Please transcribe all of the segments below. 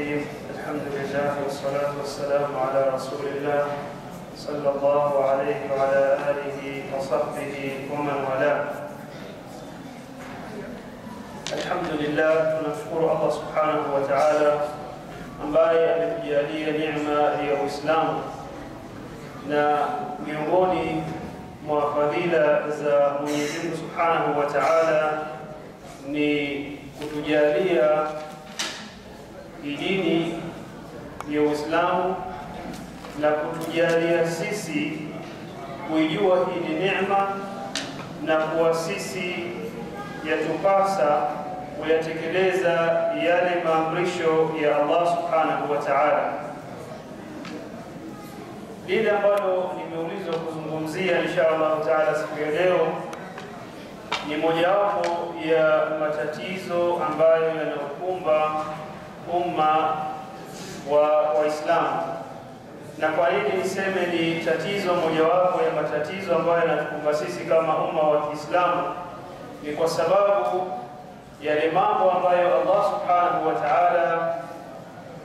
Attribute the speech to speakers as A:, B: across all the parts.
A: الرحيم. الحمد لله والصلاة والسلام على رسول الله صلى الله عليه وعلى آله وصحبه ومن والاه. الحمد لله نشكر الله سبحانه وتعالى أن باري يلي نعمة هي الإسلام. نا ميغوني وفضيلة إذا سبحانه وتعالى ni kutujalia dini ya Uislamu na kutujalia sisi kuijua hii neema na kuwa sisi yatupasa kuyatekeleza yale maamrisho ya Allah subhanahu wa ta'ala. Lile ambalo nimeulizwa kuzungumzia insha Allah taala siku ya leo ni mojawapo ya matatizo ambayo yanaokumba umma wa Waislamu. Na kwa hili niseme ni tatizo mojawapo ya matatizo ambayo yanatukumba sisi kama umma wa Kiislamu? Ni kwa sababu yale mambo ambayo Allah subhanahu wa ta'ala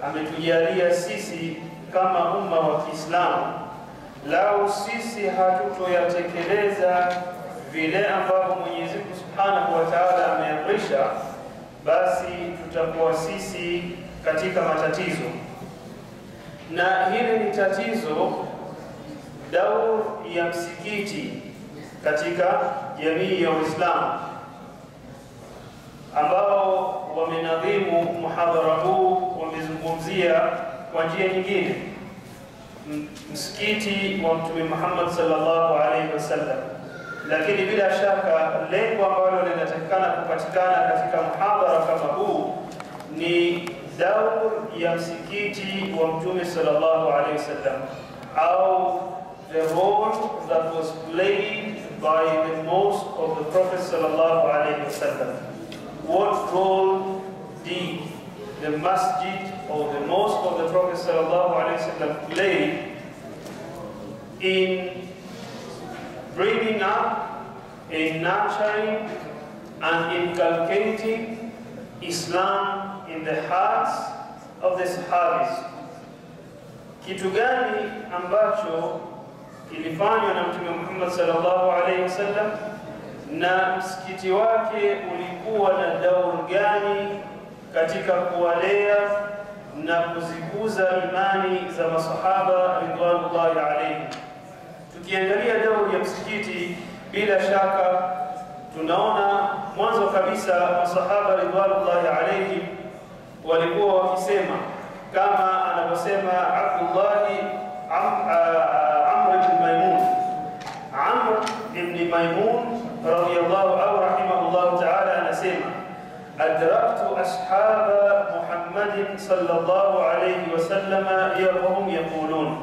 A: ametujalia sisi kama umma wa Kiislamu, lau sisi hatutoyatekeleza vile ambavyo Mwenyezi Mungu subhanahu wa ta'ala ameamrisha, basi tutakuwa sisi katika matatizo, na hili ni tatizo dau ya msikiti katika jamii ya Uislamu ambao wamenadhimu muhadhara huu wamezungumzia kwa njia nyingine. Msikiti wa Mtume Muhammad sallallahu alaihi wasallam, lakini bila shaka lengo ambalo linatakikana kupatikana katika muhadhara kama huu ni daur ya msikiti wa Mtume sallallahu alaihi wasallam au the role that was played by the mosque of the Prophet sallallahu alaihi wasallam. What role did the masjid or the mosque of the Prophet sallallahu alaihi wasallam play in bringing up, in nurturing, and inculcating Islam in the hearts of the Sahabis. Kitu gani ambacho kilifanywa na Mtume Muhammad sallallahu alaihi wasallam na msikiti wake ulikuwa na daur gani katika kuwalea na kuzikuza imani za masahaba ridwanullahi alaihim. Tukiangalia daur ya msikiti, bila shaka tunaona mwanzo kabisa masahaba ridwanullahi alaihim walikuwa wakisema kama anavyosema Abdullahi Amr ibn Maimun, Amr ibn Maimun radiyallahu au rahimahullahu ta'ala anasema adraktu ashaba Muhammadin sallallahu alayhi wasallama wahum yaqulun,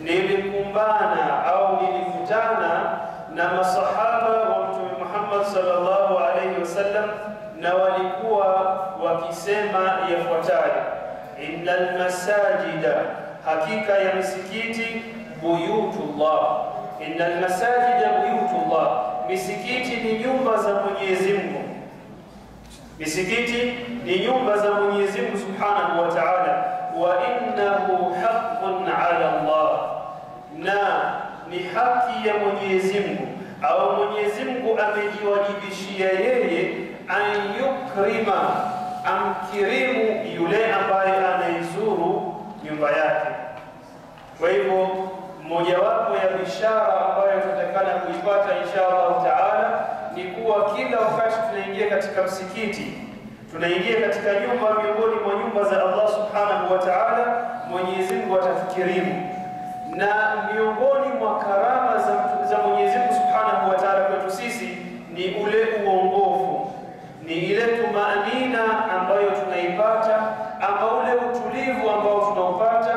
A: nilikumbana au nilikutana na masahaba wa Mtume Muhammad sallallahu alayhi wasallam na walikuwa wakisema yafuatayo: innal masajida, hakika ya misikiti buyutullah, innal masajida buyutullah misikiti ni nyumba za Mwenyezi Mungu. Misikiti ni nyumba za Mwenyezi Mungu Subhanahu wa Ta'ala, wa innahu haqqun 'ala Allah, na ni haki ya Mwenyezi Mungu au Mwenyezi Mungu amejiwajibishia yeye an yukrima, amkirimu yule ambaye anaizuru nyumba yake. Kwa hivyo mojawapo ya bishara ambayo tunatakana kuipata insha Allah taala ni kuwa kila wakati tunaingia katika msikiti, tunaingia katika nyumba miongoni mwa nyumba za Allah subhanahu wa taala, Mwenyezi Mungu atatukirimu. Na miongoni mwa karama za, za Mwenyezi Mungu subhanahu wa taala kwetu sisi ni ule uongofu, ni ile tumaanina ambayo tunaipata, ama ule utulivu ambao tunaupata,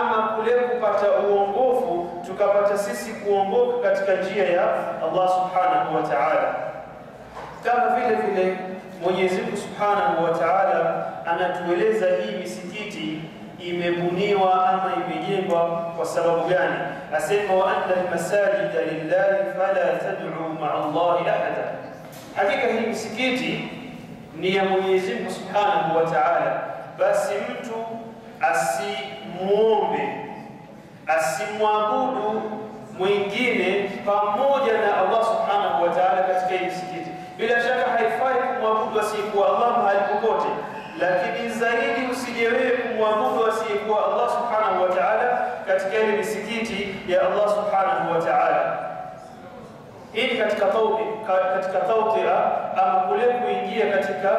A: ama kule kupata uongofu tukapata sisi kuongoka katika njia ya Allah subhanahu wa ta'ala. Kama vile vile Mwenyezi Mungu subhanahu wa ta'ala anatueleza hii misikiti imebuniwa ama imejengwa kwa sababu gani? Asema wa anna almasajida lillahi fala tad'u ma'a Allahi ahada, hakika hii msikiti ni ya Mwenyezi Mungu subhanahu wa ta'ala basi mtu asimuombe asimwabudu mwingine pamoja na Allah subhanahu wa ta'ala katika hii msikiti. Bila shaka haifai kumwabudu asiyekuwa Allah mahali popote, lakini zaidi usije wewe kumwabudu asiyekuwa Allah subhanahu wa ta'ala katika ile misikiti ya Allah subhanahu wa ta'ala. Hii katika thawbi katika tautia ama kule kuingia katika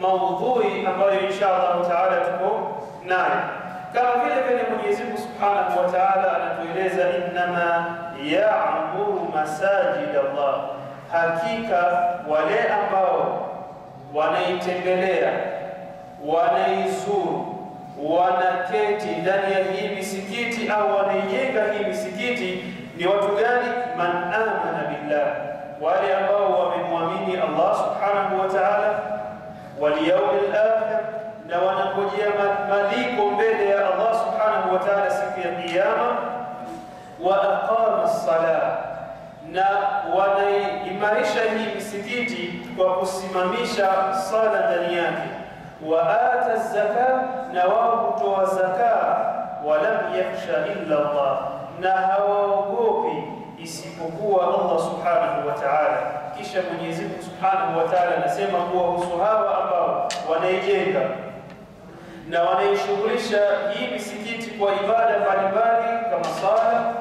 A: maudhui ambayo insha Allah taala tuko nayo. Kama vile vile Mwenyezi Mungu Subhanahu wa Ta'ala anatueleza innama ya'muru masajid Allah, hakika wale ambao wanaitembelea, wanaizuru, wanaketi ndani ya hii misikiti au wanaijenga hii misikiti ni watu gani? Man amana billah, wale ambao wamemwamini Allah Subhanahu wa Ta'ala wal yawmil akhir na wanangojea maliko mbele ya Allah subhanahu wa ta'ala siku ya Kiyama, wa aqama sala, na wanaimarisha hii misikiti kwa kusimamisha sala ndani yake, wa ata zaka, na wao hutoa zaka, walam yakhsha illa Allah, na hawaogopi isipokuwa Allah subhanahu wa ta'ala. Kisha Mwenyezi Mungu subhanahu wa ta'ala anasema kuwa husu hawa ambao wanaijenga na wanaishughulisha hii misikiti kwa ibada mbalimbali kama sala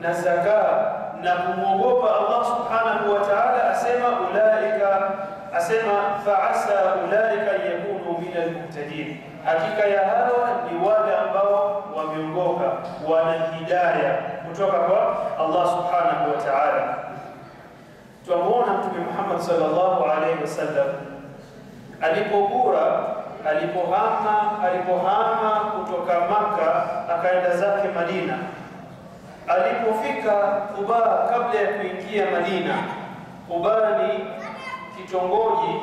A: na zaka na kumwogopa Allah subhanahu wa ta'ala, asema ulaika, asema faasa ulaika yakunu min almuhtadin, hakika ya hawa ni wale ambao wameongoka, wana hidaya kutoka kwa Allah subhanahu wa ta'ala. Twamuona Mtume Muhammad sallallahu alaihi wasallam alipogura alipohama alipohama kutoka Maka akaenda zake Madina. Alipofika Quba, kabla ya kuingia Madina, Quba ni kitongoji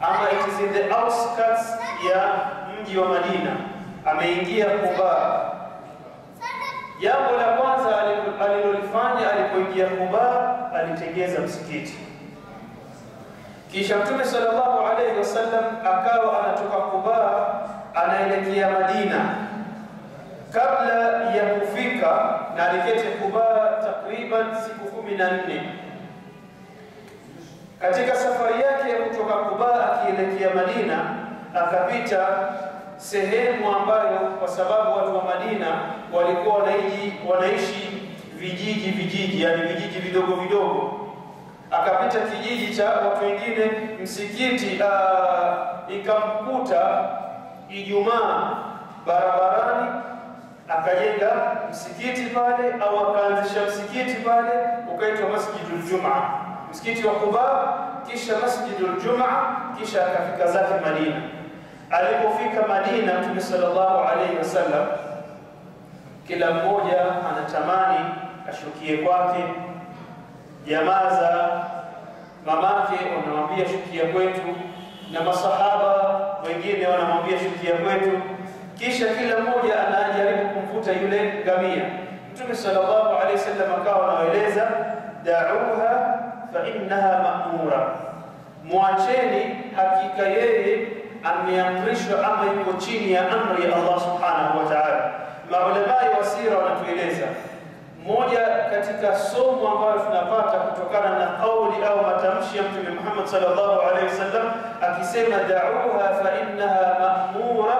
A: ama it is in the outskirts ya mji wa Madina. Ameingia Quba. Jambo la kwanza alilolifanya alipoingia Quba, alitengeza msikiti. Kisha Mtume sallallahu alaihi wasallam akawa anatoka Quba anaelekea Madina. Kabla ya kufika na aliketi Quba takriban siku kumi na nne. Katika safari yake ya kutoka Quba akielekea Madina, akapita sehemu ambayo kwa sababu watu wa Madina walikuwa wanaishi, wanaishi vijiji vijiji, yani vijiji vidogo vidogo akapita kijiji cha watu wengine, msikiti uh, ikamkuta Ijumaa barabarani, akajenga msikiti pale au akaanzisha msikiti pale, ukaitwa Masjidul Jumaa, msikiti wa Quba, kisha Masjidul Jumaa, kisha akafika zake Madina. Alipofika Madina, Mtume sallallahu alaihi wasallam, kila mmoja anatamani ashukie kwake jamaa za mamake wanamwambia shukia kwetu, na masahaba wengine wanamwambia shukia kwetu. Kisha kila mmoja anajaribu kumvuta yule ngamia. Mtume sallallahu alaihi wasallam akawa anawaeleza, dauha fa innaha ma'mura, mwacheni, hakika yeye ameamrishwa ama yuko chini ya amri ya Allah subhanahu wa ta'ala. Maulamai wa sira wanatueleza moja katika somo ambayo tunapata kutokana na kauli au matamshi ya Mtume Muhammad sallallahu alaihi wasallam akisema dauha fa innaha ma'mura,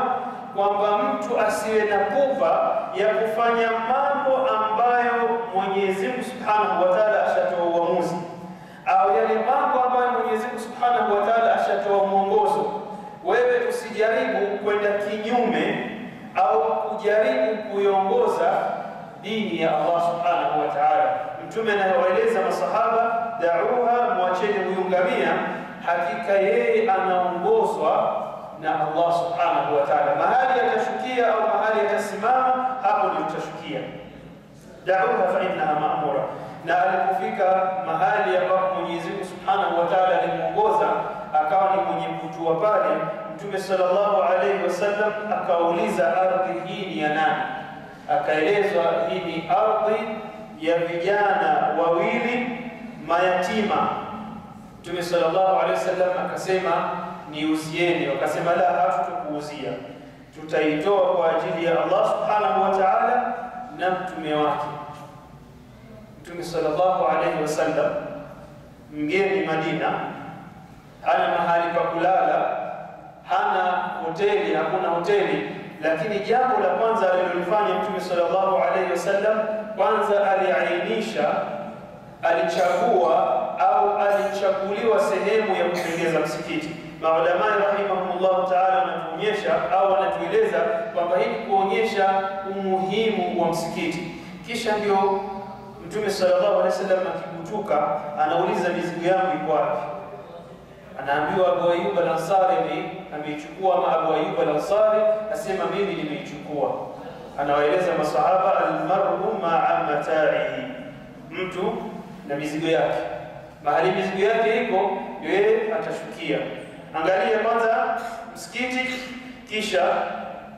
A: kwamba mtu asiwe na pupa ya kufanya mambo ambayo Mwenyezi Mungu Subhanahu wa Ta'ala ashatoa dini ya Allah subhanahu wa ta'ala. Mtume anawaeleza masahaba, dauha, mwacheni huyu ngamia, hakika yeye anaongozwa na Allah subhanahu wa ta'ala. Mahali atashukia au mahali atasimama, hapo ndio utashukia. Dauha fa innaha ma'mura. Na alipofika mahali ambapo Mwenyezi Mungu subhanahu wa ta'ala alimuongoza, akawa ni mwenye kutua pale, Mtume sallallahu alaihi wasallam akauliza, ardhi hii ni ya nani? Akaelezwa hii ni ardhi ya vijana wawili mayatima. Mtume sallallahu alaihi wasallam akasema niuzieni, wakasema la, hatutokuuzia. tutaitoa kwa ajili ya Allah subhanahu wa ta'ala na mtume wake. Mtume sallallahu alaihi wasallam, mgeni Madina, hana mahali pa kulala, hana hoteli, hakuna hoteli. Lakini jambo la kwanza alilolifanya Mtume sallallahu alaihi wasallam, kwanza aliainisha, alichagua au alichaguliwa sehemu ya kutengeza msikiti. Maulama rahimahumullah taala wanatuonyesha au wanatueleza kwamba hii kuonyesha umuhimu wa msikiti. Kisha ndio Mtume sallallahu alaihi wasallam akikutuka, anauliza mizigo yangu iko wapi? Anaambiwa Abu Ayyub al-Ansari ameichukua, ama Abu Ayyub al-Ansari asema mimi nimeichukua. Anawaeleza masahaba, almar'u ma'a mata'ihi, mtu na mizigo yake, mahali mizigo yake iko yeye atashukia. Angalia kwanza msikiti, kisha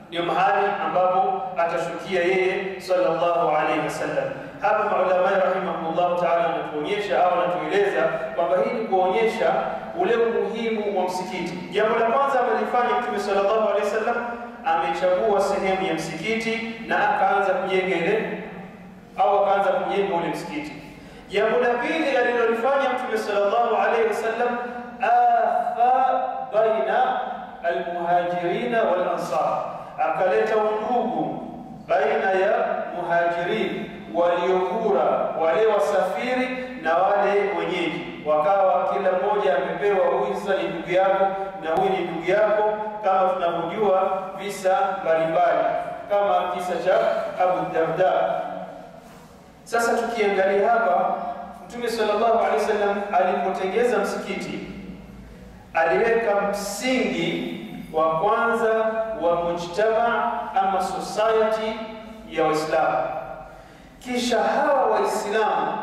A: ndio mahali ambapo atashukia yeye sallallahu alaihi wasallam. Hapa maulama rahimahullah taala anatuonyesha au anatueleza kwamba hii ni kuonyesha ule umuhimu wa msikiti. Jambo la kwanza amelifanya Mtume sallallahu alaihi wasallam, amechagua sehemu ya msikiti na akaanza kujenga ile au akaanza kujenga ule msikiti. Jambo la pili alilolifanya Mtume sallallahu alaihi wasallam, afa baina almuhajirina wal ansar, akaleta undugu baina ya muhajirin waliokura wale wasafiri na wale wenyeji, wakawa kila mmoja amepewa, huyu sasa ni ndugu yako na huyu ni ndugu yako, kama tunavyojua visa mbalimbali kama kisa cha Abu Darda. Sasa tukiangalia hapa, Mtume sallallahu alaihi wasallam alipotengeza msikiti aliweka msingi wa kwanza wa mujtama ama society ya Waislamu. Kisha hawa Waislamu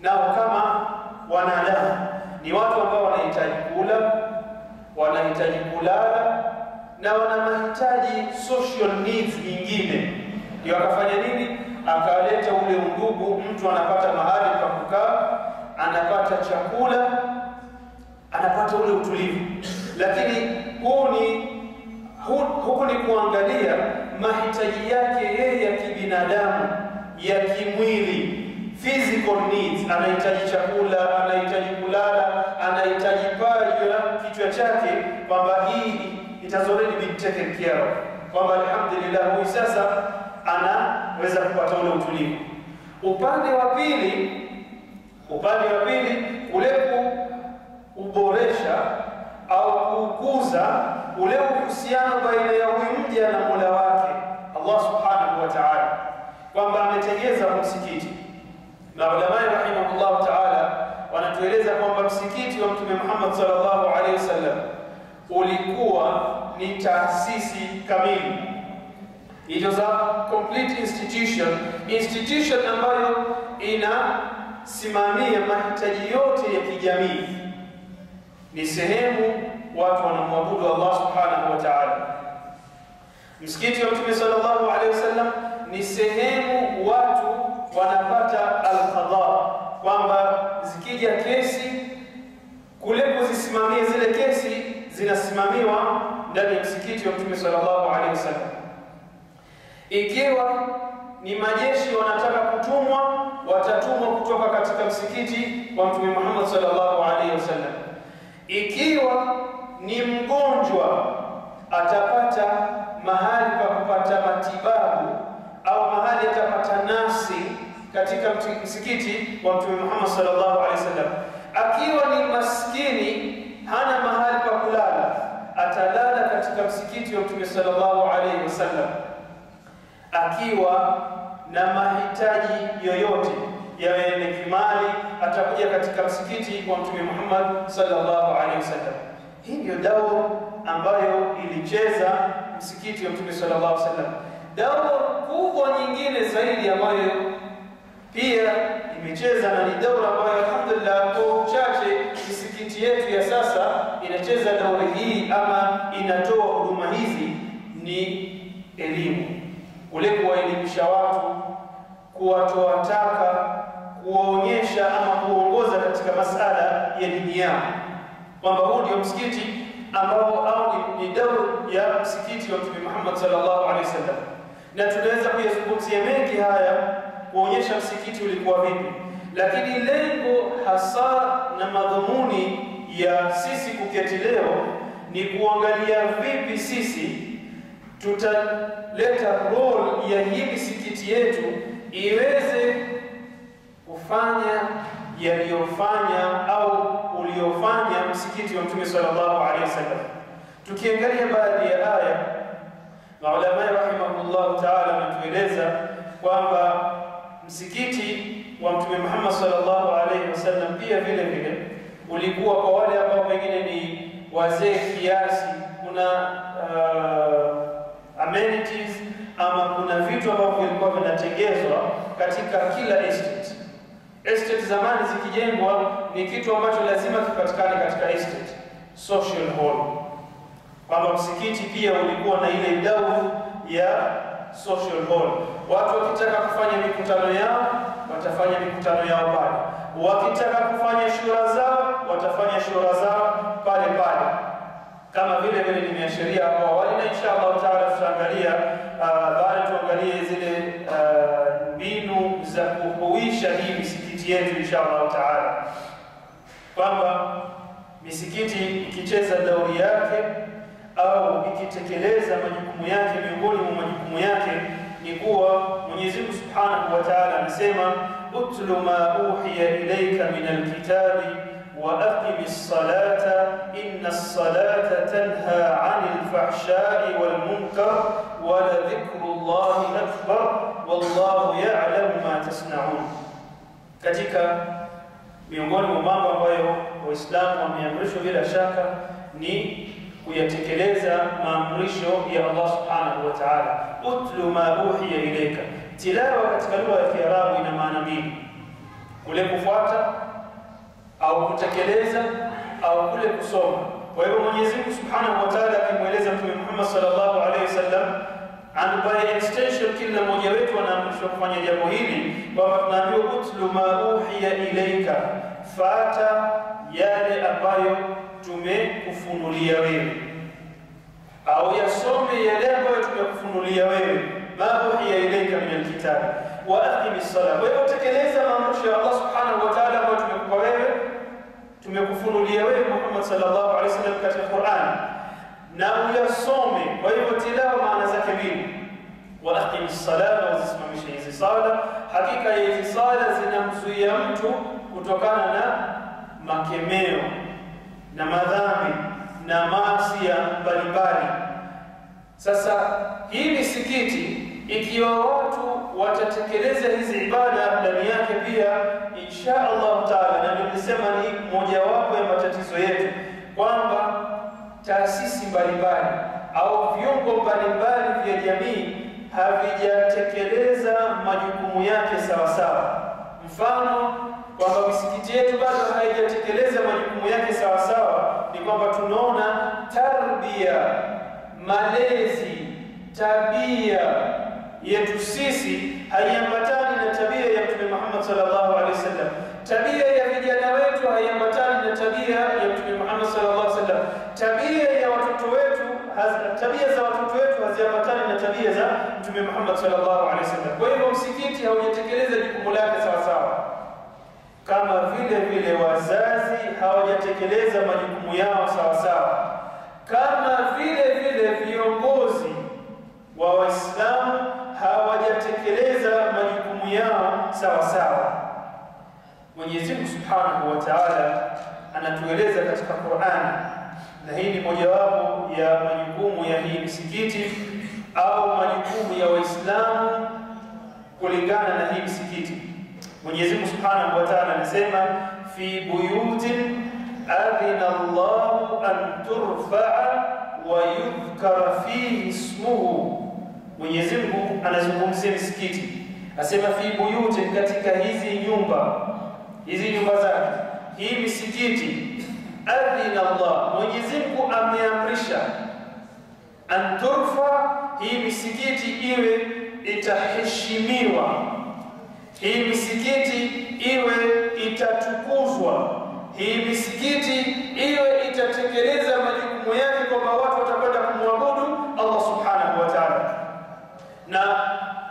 A: nao kama wanadamu ni watu ambao wanahitaji kula, wanahitaji kulala na wana mahitaji social needs nyingine. Ndio akafanya nini? Akaleta ule undugu, mtu anapata mahali pa kukaa, anapata chakula, anapata ule utulivu. Lakini huu ni huku ni kuangalia mahitaji yake yeye ya kibinadamu ya kimwili, physical needs. Anahitaji chakula, anahitaji kulala, anahitaji paa juu ya kichwa chake, kwamba hii it has already been taken care of, kwamba alhamdulillah, huyu sasa anaweza kupata ule utulivu. Upande wa pili, upande wa pili ule kuboresha au kukuza ule uhusiano baina ya huyu mja na Mola wake Allah subhanahu wa ta'ala, kwamba ametengeza msikiti. Maulamai rahimahullahu ta'ala wanatueleza kwamba msikiti wa Mtume Muhammad sallallahu alaihi wasallam ulikuwa ni taasisi kamili. It was a complete institution, institution ambayo inasimamia mahitaji yote ya kijamii. Ni sehemu watu wanamwabudu Allah subhanahu wa ta'ala. Msikiti wa Mtume sallallahu alaihi wasallam ni sehemu watu wanapata alqadha, kwamba zikija kesi kule kuzisimamia zile kesi zinasimamiwa ndani ya msikiti wa Mtume sallallahu alaihi wasallam. Ikiwa ni majeshi wanataka kutumwa, watatumwa kutoka katika msikiti wa Mtume Muhammad sallallahu alaihi wasallam. Ikiwa ni mgonjwa atapata mahali pa kupata matibabu au mahali atapata nasi katika msikiti wa Mtume Muhammad sallallahu alaihi wasallam. Akiwa ni maskini hana mahali pa kulala, atalala katika msikiti wa Mtume sallallahu alaihi wasallam. Akiwa na mahitaji yoyote yawe ni kimali, atakuja katika msikiti wa Mtume Muhammad sallallahu alaihi wasallam. Hii ndio dawa ambayo ilicheza msikiti wa Mtume sallallahu alaihi wasallam. Dawa kubwa nyingine zaidi ambayo pia imecheza na ni daura ambayo alhamdulillah kwa uchache misikiti yetu ya sasa inacheza daura hii ama inatoa huduma hizi, ni elimu, ule kuwaelimisha watu, kuwatoa taka, kuwaonyesha ama kuongoza katika masala ya dini yao, kwamba huu ndio msikiti ambao au ni, dawa ya msikiti wa Mtume Muhammad sallallahu alaihi wasallam, na tunaweza kuyazungumzia mengi haya kuonyesha msikiti ulikuwa vipi, lakini lengo hasa na madhumuni ya sisi kuketi leo ni kuangalia vipi sisi tutaleta role ya hii misikiti yetu iweze kufanya yaliyofanya au uliofanya msikiti wa Mtume sallallahu alaihi wasallam. Tukiangalia baadhi ya aya, maulama rahimahullah taala ametueleza kwamba msikiti wa Mtume Muhammad sallallahu alaihi wasallam pia vile vile ulikuwa kwa wale ambao pengine ni wazee kiasi, kuna uh, amenities ama kuna vitu ambavyo vilikuwa vinatengezwa katika kila estate. Estate zamani zikijengwa ni kitu ambacho lazima kipatikane katika estate, social hall, kwamba msikiti pia ulikuwa na ile dau ya social hall. Watu wakitaka kufanya mikutano yao watafanya mikutano yao pale, wakitaka kufanya shura zao watafanya shura zao pale pale, kama vile vile nimeashiria hapo awali, na insha Allah taala tutaangalia baada tuangalie zile mbinu uh, za kuhuisha hii misikiti yetu insha Allah taala, kwamba misikiti ikicheza dauri yake au ikitekeleza majukumu yake, miongoni mwa majukumu yake ni kuwa Mwenyezi Mungu Subhanahu wa Ta'ala anasema utlu ma uhiya ilayka min alkitabi wa aqimi ssalata inna ssalata tanha 'anil fahsha'i wal munkar wa la dhikrullahi akbar wallahu ya'lamu ma tasna'un. Katika miongoni mwa mambo ambayo Waislamu wameamrishwa bila shaka ni kuyatekeleza maamrisho ya Allah subhanahu wa ta'ala. Utlu ma uhiya ilayka, tilawa katika lugha ya Kiarabu ina maana mbili, kule kufuata au kutekeleza au kule kusoma. Kwa hivyo Mwenyezi Mungu subhanahu wa ta'ala akimweleza Mtume Muhammad sallallahu alaihi wasallam and by extension, kila mmoja wetu anaamrishwa kufanya jambo hili, kwamba tunaambiwa utlu ma uhiya ilayka, fata yale ambayo tumekufunulia wewe au yasome yale ambayo tumekufunulia wewe, ma uhiya ilayka min alkitabi wa aqimi ssalah. Kwa hivyo tekeleza maamrisho ya Allah subhanahu wa ta'ala ambayo tumekupa wewe, tumekufunulia wewe Muhammad sallallahu alaihi wasallam katika Qur'an, na uyasome. Kwa hivyo tilawa maana zake mbili, wa aqimi ssalah, na uzisimamishe hizi sala. Hakika hizi sala zinamzuia mtu kutokana na makemeo na madhambi na maasi ya mbalimbali. Sasa hii misikiti ikiwa watu watatekeleza hizi ibada ndani yake, pia insha Allah taala, na nilisema ni mojawapo ya matatizo yetu kwamba taasisi mbalimbali au viungo mbalimbali vya jamii havijatekeleza majukumu yake sawasawa. Mfano kwamba misikiti yetu bado haijatekeleza majukumu yake sawasawa, ni kwamba tunaona tarbia, malezi, tabia yetu sisi haiambatani na tabia ya Mtume Muhammad sallallahu alaihi wasallam. Tabia ya vijana wetu haiambatani na tabia ya Mtume Muhammad sallallahu alaihi wasallam. Tabia ya watoto wetu, tabia za watoto wetu haziambatani na tabia za Mtume Muhammad sallallahu alaihi wasallam. Kwa hivyo msikiti haujatekeleza jukumu lake sawasawa kama vile vile wazazi hawajatekeleza majukumu yao sawasawa, sawa, kama vile vile viongozi wa Waislamu hawajatekeleza majukumu yao sawasawa. sawa. Mwenyezi Mungu Subhanahu wa Ta'ala anatueleza katika Qur'an, na hii ni mojawapo ya majukumu ya hii misikiti au majukumu ya Waislamu kulingana na hii misikiti. Mwenyezi Mungu Subhanahu wa Ta'ala anasema fi buyutin adhina Allahu an turfa'a wa yudhkara fihi ismuhu. Mwenyezi Mungu anazungumzia misikiti, asema fi buyutin, katika hizi nyumba, hizi nyumba zake, hii misikiti. Adhina Allah, Mwenyezi Mungu ameamrisha an turfa, hii misikiti iwe itaheshimiwa hii misikiti iwe itatukuzwa, hii misikiti iwe itatekeleza majukumu yake kwamba watu watakwenda kumwabudu Allah subhanahu wa ta'ala. Na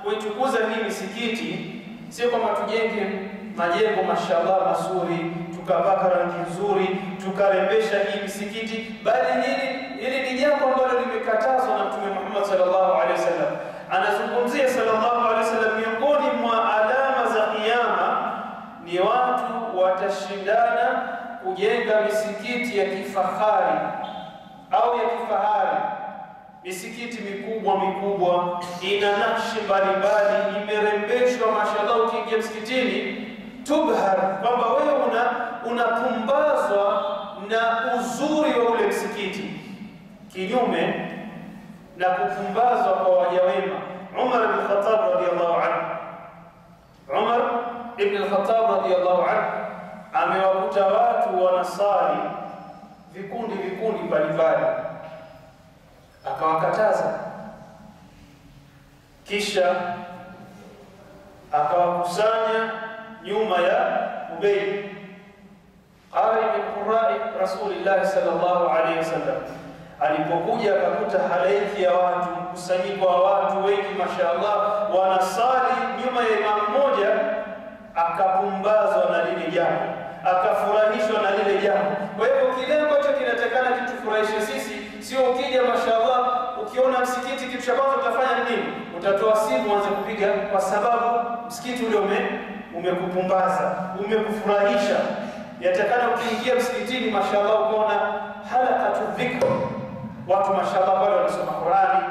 A: kuitukuza hii misikiti sio kwamba tujenge majengo mashallah mazuri tukapaka rangi nzuri tukarembesha hii misikiti, bali hili hili ni jambo ambalo limekatazwa na Mtume Muhammad sallallahu alaihi wasallam. Anazungumzia misikiti ya kifahari au ya kifahari, misikiti mikubwa mikubwa, ina nakshi mbalimbali, imerembeshwa mashallah. Ukiingia msikitini tubhar, kwamba wewe una unapumbazwa na uzuri wa ule msikiti, kinyume na kupumbazwa kwa waja wema. Umar ibn Khattab radhiyallahu anhu, Umar ibn al-Khattab radhiyallahu anhu amewakuta watu wanasali vikundi vikundi mbalimbali, akawakataza, kisha akawakusanya nyuma ya Ubay qari min qurai rasulillahi sallallahu alaihi wasallam. Alipokuja akakuta halaiki ya watu, mkusanyiko wa watu wengi, mashaallah, wanasali nyuma ya imamu mmoja, akapumbazwa jambo akafurahishwa na lile jambo. Kwa hivyo kile ambacho kinatakana kitufurahishe sisi, sio ukija mashallah, ukiona msikiti, kitu cha kwanza utafanya nini? Utatoa simu uanze kupiga, kwa sababu msikiti ule ume umekupumbaza umekufurahisha. Yatakana ukiingia msikitini, mashallah, ukaona halakatu dhikr, watu mashallah pale wanasoma Qurani,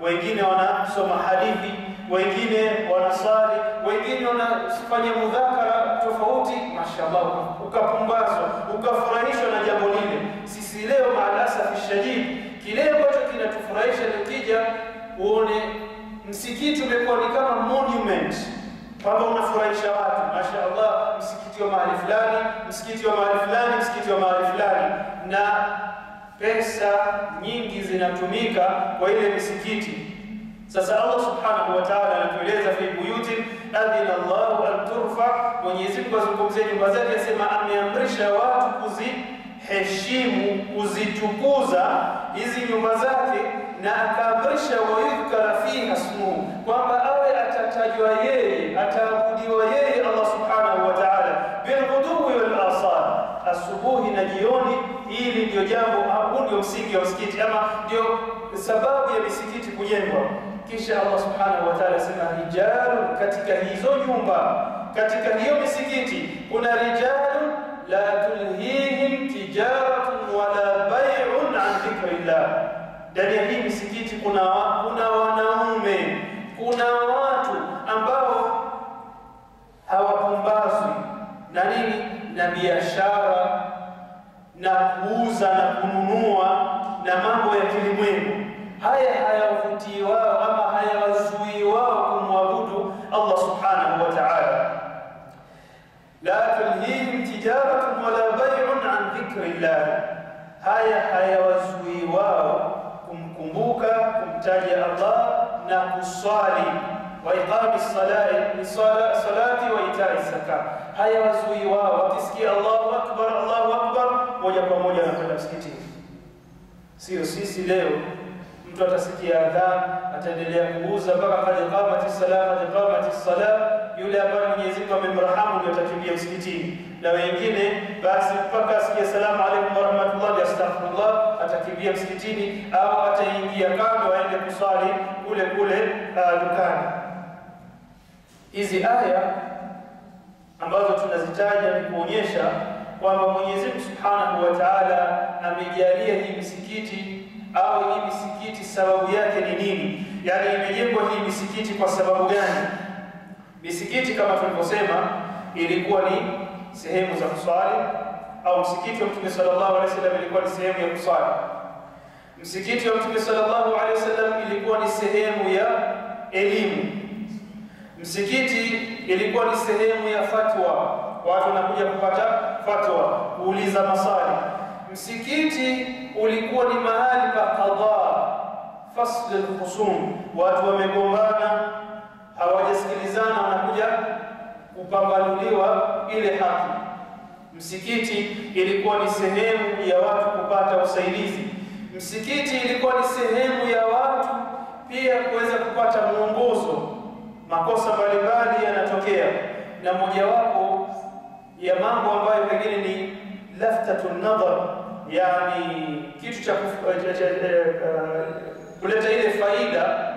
A: wengine wanasoma hadithi, wengine wanasali, wengine wanafanya mudhakara tofauti, mashallah, ukapumbazwa ukafurahishwa na jambo lile. Sisi leo maalasafi shadid, kile ambacho kinatufurahisha nikija uone msikiti umekuwa ni kama monument, kwamba unafurahisha watu, mashallah, msikiti wa mahali fulani, msikiti wa mahali fulani, msikiti wa mahali fulani, na pesa nyingi zinatumika kwa ile misikiti. Sasa Allah subhanahu wa ta'ala anatueleza fi buyutin adhina Allahu an turfa, Mwenyezi Mungu azungumzie nyumba zake, asema ameamrisha watu kuziheshimu, kuzitukuza hizi nyumba zake, na akaamrisha wayudhkara fiha smuhu, kwamba awe atatajwa yeye, ataabudiwa yeye Allah subhanahu wa ta'ala bilghuduwi wal asal, asubuhi na jioni. Hili ndio jambo, au ndio msingi wa msikiti, ama ndio sababu ya misikiti kujengwa. Kisha Allah subhanahu wa ta'ala asema rijalu, katika hizo nyumba, katika hiyo misikiti kuna rijalu la tulhihim tijaratun wala bai'un an dhikrillah. Ndani ya hii misikiti kuna, kuna wanaume, kuna watu ambao hawapumbazwi na nini, na biashara na kuuza na kununua hayawazuii wao. Wakisikia Allahu akbar, Allahu akbar, moja kwa moja anakwenda msikitini. Sio sisi leo mtu atasikia adhan ataendelea kuuza mpaka kad qamati sala kad qamati sala. Yule ambaye Mwenyezi Mungu amemrahamu ndio atakimbia msikitini, na wengine basi mpaka asikie salamu alaykum wa rahmatullahi astaghfirullah, atakimbia msikitini au ataingia kando aende kusali kule kule uh, dukani. Hizi aya ambazo tunazitaja ni kuonyesha kwamba Mwenyezi Mungu Subhanahu wa Ta'ala amejalia hii misikiti au hii misikiti sababu yake ni nini? Yaani imejengwa hii misikiti kwa sababu gani? Misikiti kama tulivyosema, ilikuwa ni sehemu za kuswali, au msikiti wa Mtume sallallahu alaihi wasallam ilikuwa ni sehemu ya kuswali. Msikiti wa Mtume sallallahu alaihi wasallam ilikuwa ni sehemu ya elimu. Msikiti ilikuwa ni sehemu ya fatwa, watu wanakuja kupata fatwa, kuuliza maswali. Msikiti ulikuwa ni mahali pa qadha, fasl alkhusum, watu wamegombana, hawajasikilizana, wanakuja kupambanuliwa ile haki. Msikiti ilikuwa ni sehemu ya watu kupata usaidizi. Msikiti ilikuwa ni sehemu ya watu pia kuweza kupata mwongozo. Makosa mbalimbali yanatokea, na mojawapo ya mambo ambayo pengine ni laftatun nadhar, yani kitu cha kuleta ile faida.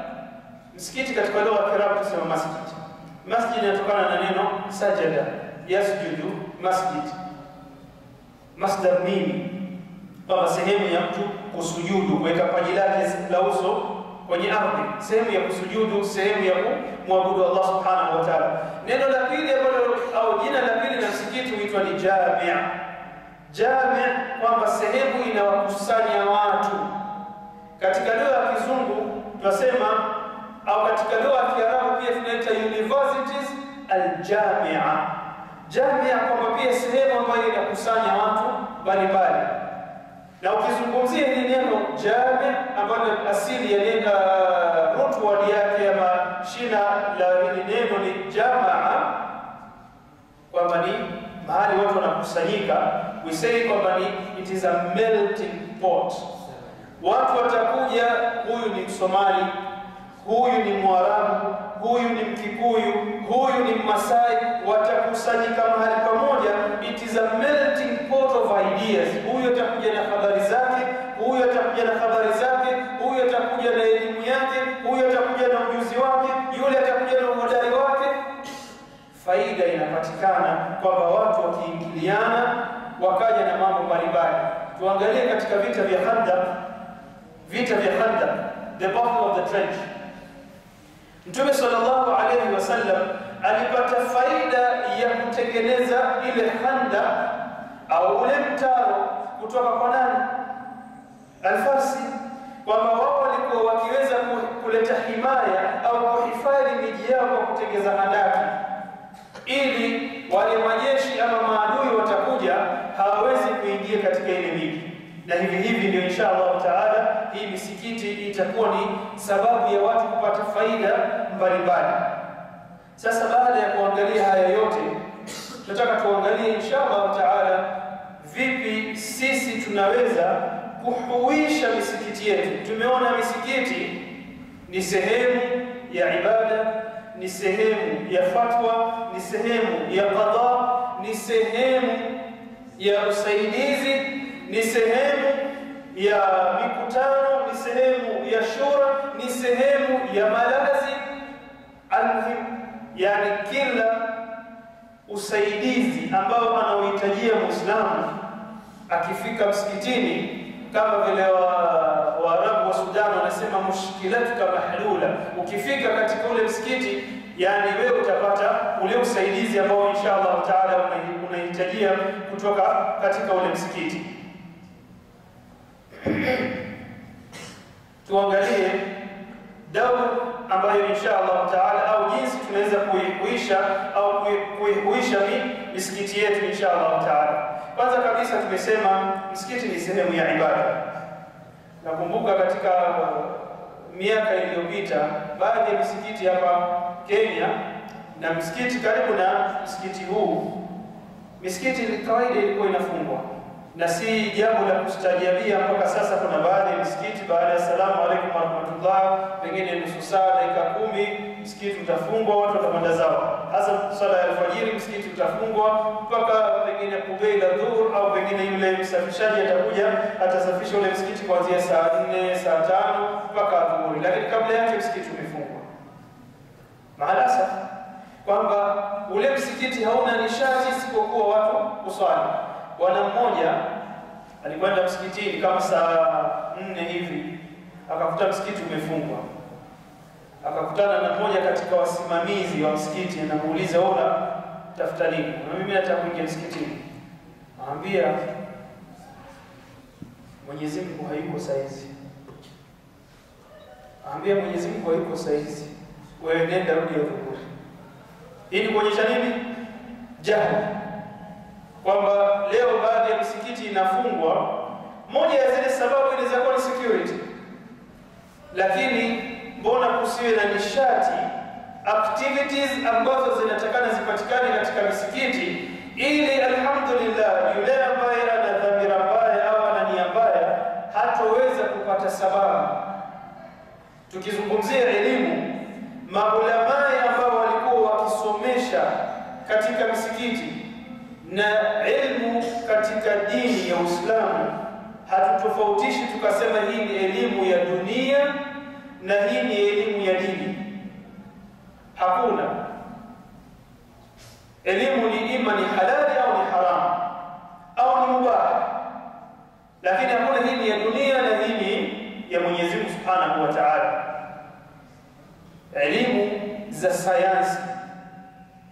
A: Msikiti katika lugha ya Kiarabu tusema masjid. Masjid inatokana na neno sajada, yasjudu masjid. Masdar mimi, Kwamba sehemu ya mtu kusujudu, kuweka paji lake la uso kwenye ardhi, sehemu ya kusujudu, sehemu ya kumwabudu Allah subhanahu wa ta'ala. Neno la pili ambalo au jina la pili la msikiti huitwa ni jamia. Jamia kwamba sehemu inawakusanya watu. Katika lugha ya Kizungu tunasema au katika lugha ya Kiarabu pia tunaita universities aljamia. Jamia kwamba pia sehemu ambayo inakusanya watu mbalimbali na ukizungumzia hili neno jami ambalo asili ya neno root word yake ama shina la hili neno ni jamaa, kwamba ni mahali watu wanakusanyika. We say kwamba ni it is a melting pot. Watu watakuja, huyu ni Msomali, huyu ni Mwarabu, huyu ni Mkikuyu, huyu ni masai watakusanyika mahali pamoja. It is a melting pot of ideas. Huyu atakuja na habari zake, huyu atakuja na habari zake, huyu atakuja na elimu yake, huyu atakuja na ujuzi wake, yule atakuja na uhodari wake. Faida inapatikana kwamba watu wakiingiliana, wakaja na mambo mbalimbali. Tuangalie katika vita vya Khandaq, vita vya Khandaq, the battle of the trench Mtume sallallahu alayhi wasallam alipata faida ya kutengeneza ile handa au ule mtaro kutoka kwa nani? Alfarsi, kwamba wao walikuwa wakiweza kuleta himaya au kuhifadhi miji yao kwa kutengeza handaki, ili wale majeshi ama maadui watakuja hawawezi kuingia katika ile miji na hivi hivi ndio insha Allah taala hii misikiti itakuwa ni sababu ya watu kupata faida mbalimbali. Sasa baada ya kuangalia haya yote, tunataka tuangalie insha Allah taala vipi sisi tunaweza kuhuisha misikiti yetu. Tumeona misikiti ni sehemu ya ibada, ni sehemu ya fatwa, ni sehemu ya qadha, ni sehemu ya usaidizi ni sehemu ya mikutano, ni sehemu ya shura, ni sehemu ya malazi. Almuhim, yani kila usaidizi ambao anaohitajia Muislamu akifika msikitini, kama vile Waarabu wa, Sudan wanasema mushkilatuka mahlula. Ukifika katika ule msikiti, yani wewe utapata ule usaidizi ambao insha Allah taala unahitajia kutoka katika ule msikiti. Tuangalie dawa ambayo insha Allah taala au jinsi tunaweza kuihuisha au kuihuisha misikiti yetu insha Allah taala. Kwanza kabisa tumesema msikiti ni sehemu ya ibada. Nakumbuka katika miaka iliyopita baadhi ya misikiti hapa Kenya na msikiti karibu na msikiti huu, misikiti kawaida ilikuwa inafungwa na si jambo la kustajabia. Mpaka sasa kuna baadhi ya misikiti baada ya salamu alaikum warahmatullah, pengine nusu saa, dakika kumi, msikiti utafungwa, watu watapanda zao, hasa swala ya alfajiri, msikiti utafungwa mpaka pengine kubeila dhuhur, au pengine yule msafishaji atakuja atasafisha ule msikiti kuanzia saa nne saa tano mpaka dhuhuri, lakini kabla yake msikiti umefungwa. Maalasa kwamba ule msikiti hauna nishati isipokuwa watu kuswali. Bwana mmoja alikwenda msikitini kama saa nne hivi, akakuta msikiti umefungwa. Akakutana na mmoja katika wasimamizi wa msikiti, anamuuliza ola, tafuta nini? Na mimi nataka kuingia msikitini. Anambia Mwenyezi Mungu hayuko saizi. Anambia Mwenyezi Mungu hayuko saizi, wewe nenda rudi ya dhuhuri. Hii ni kuonyesha nini? Jahili kwamba leo baadhi ya msikiti inafungwa. Moja ya zile sababu inaweza kuwa ni security, lakini mbona kusiwe na nishati activities ambazo zinatakana zipatikane katika misikiti, ili alhamdulillah, yule ambaye ana dhamira mbaya au ana nia mbaya hatoweza kupata sababu. Tukizungumzia elimu, maulamai ambao walikuwa wakisomesha katika misikiti na elimu katika dini ya Uislamu, hatutofautishi tukasema hii ni elimu ya dunia na hii ni elimu ya dini. Hakuna elimu ni ima ni halali au ni haramu au ni mubaha, lakini hakuna hii ni ya dunia na hii ni ya Mwenyezi Mungu Subhanahu wa Ta'ala. Elimu za sayansi,